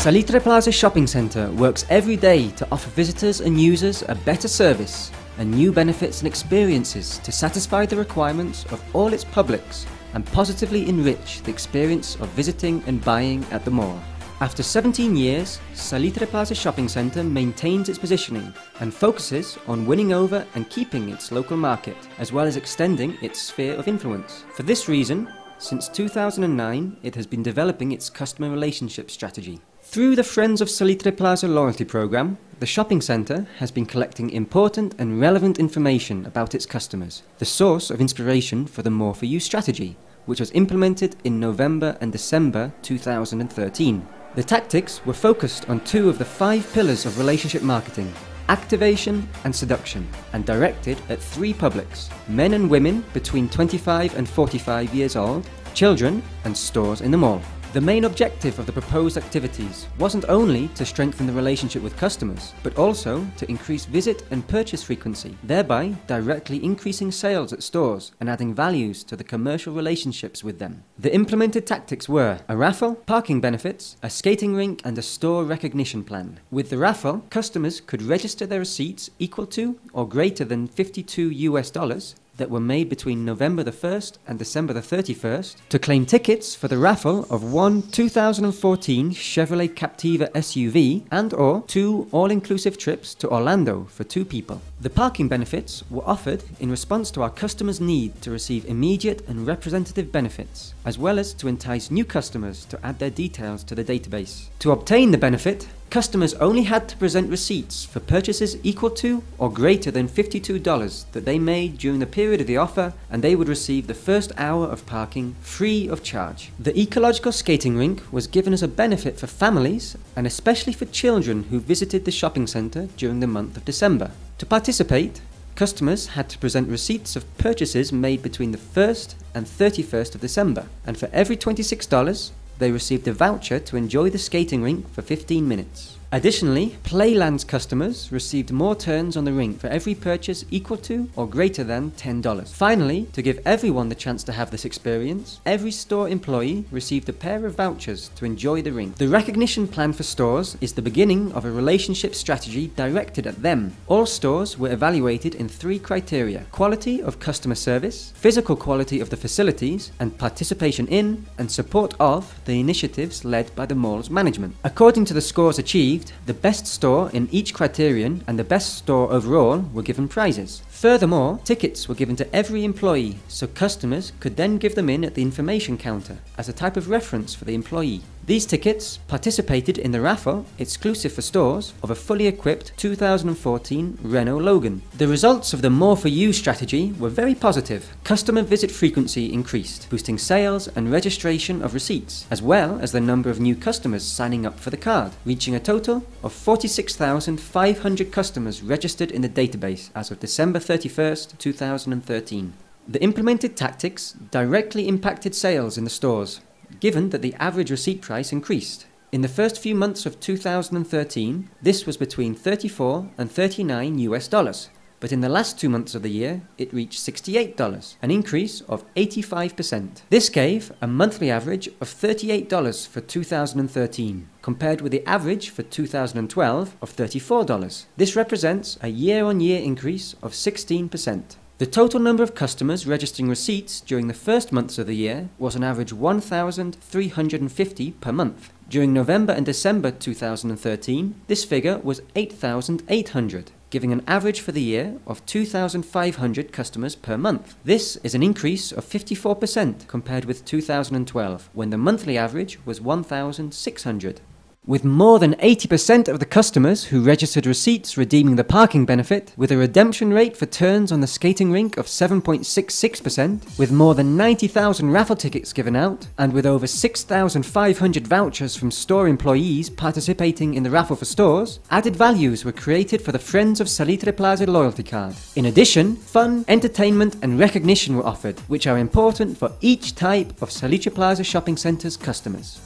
Salitre Plaza Shopping Centre works every day to offer visitors and users a better service and new benefits and experiences to satisfy the requirements of all its publics and positively enrich the experience of visiting and buying at the mall. After 17 years, Salitre Plaza Shopping Centre maintains its positioning and focuses on winning over and keeping its local market, as well as extending its sphere of influence. For this reason, since 2009, it has been developing its customer relationship strategy. Through the Friends of Salitre Plaza loyalty program, the shopping centre has been collecting important and relevant information about its customers, the source of inspiration for the More For You strategy, which was implemented in November and December 2013. The tactics were focused on two of the five pillars of relationship marketing activation and seduction, and directed at three publics men and women between 25 and 45 years old, children, and stores in the mall. The main objective of the proposed activities wasn't only to strengthen the relationship with customers, but also to increase visit and purchase frequency, thereby directly increasing sales at stores and adding values to the commercial relationships with them. The implemented tactics were a raffle, parking benefits, a skating rink, and a store recognition plan. With the raffle, customers could register their receipts equal to or greater than 52 US dollars that were made between November the 1st and December the 31st to claim tickets for the raffle of one 2014 Chevrolet Captiva SUV and or two all-inclusive trips to Orlando for two people. The parking benefits were offered in response to our customers' need to receive immediate and representative benefits, as well as to entice new customers to add their details to the database. To obtain the benefit, Customers only had to present receipts for purchases equal to or greater than $52 that they made during the period of the offer, and they would receive the first hour of parking free of charge. The ecological skating rink was given as a benefit for families and especially for children who visited the shopping centre during the month of December. To participate, customers had to present receipts of purchases made between the 1st and 31st of December, and for every $26, they received a voucher to enjoy the skating rink for 15 minutes. Additionally, Playland's customers received more turns on the rink for every purchase equal to or greater than $10. Finally, to give everyone the chance to have this experience, every store employee received a pair of vouchers to enjoy the rink. The recognition plan for stores is the beginning of a relationship strategy directed at them. All stores were evaluated in three criteria quality of customer service, physical quality of the facilities, and participation in and support of the initiatives led by the mall's management. According to the scores achieved, the best store in each criterion and the best store overall were given prizes. Furthermore, tickets were given to every employee, so customers could then give them in at the information counter as a type of reference for the employee. These tickets participated in the raffle, exclusive for stores, of a fully equipped 2014 Renault Logan. The results of the More For You strategy were very positive. Customer visit frequency increased, boosting sales and registration of receipts, as well as the number of new customers signing up for the card, reaching a total of 46,500 customers registered in the database as of December 31st, 2013. The implemented tactics directly impacted sales in the stores, given that the average receipt price increased. In the first few months of 2013, this was between 34 and 39 US dollars, but in the last two months of the year, it reached $68, an increase of 85%. This gave a monthly average of $38 for 2013, compared with the average for 2012 of $34. This represents a year on year increase of 16%. The total number of customers registering receipts during the first months of the year was an average 1,350 per month. During November and December 2013, this figure was 8,800, giving an average for the year of 2,500 customers per month. This is an increase of 54% compared with 2012, when the monthly average was 1,600. With more than 80% of the customers who registered receipts redeeming the parking benefit, with a redemption rate for turns on the skating rink of 7.66%, with more than 90,000 raffle tickets given out, and with over 6,500 vouchers from store employees participating in the raffle for stores, added values were created for the Friends of Salitre Plaza loyalty card. In addition, fun, entertainment, and recognition were offered, which are important for each type of Salitre Plaza shopping centre's customers.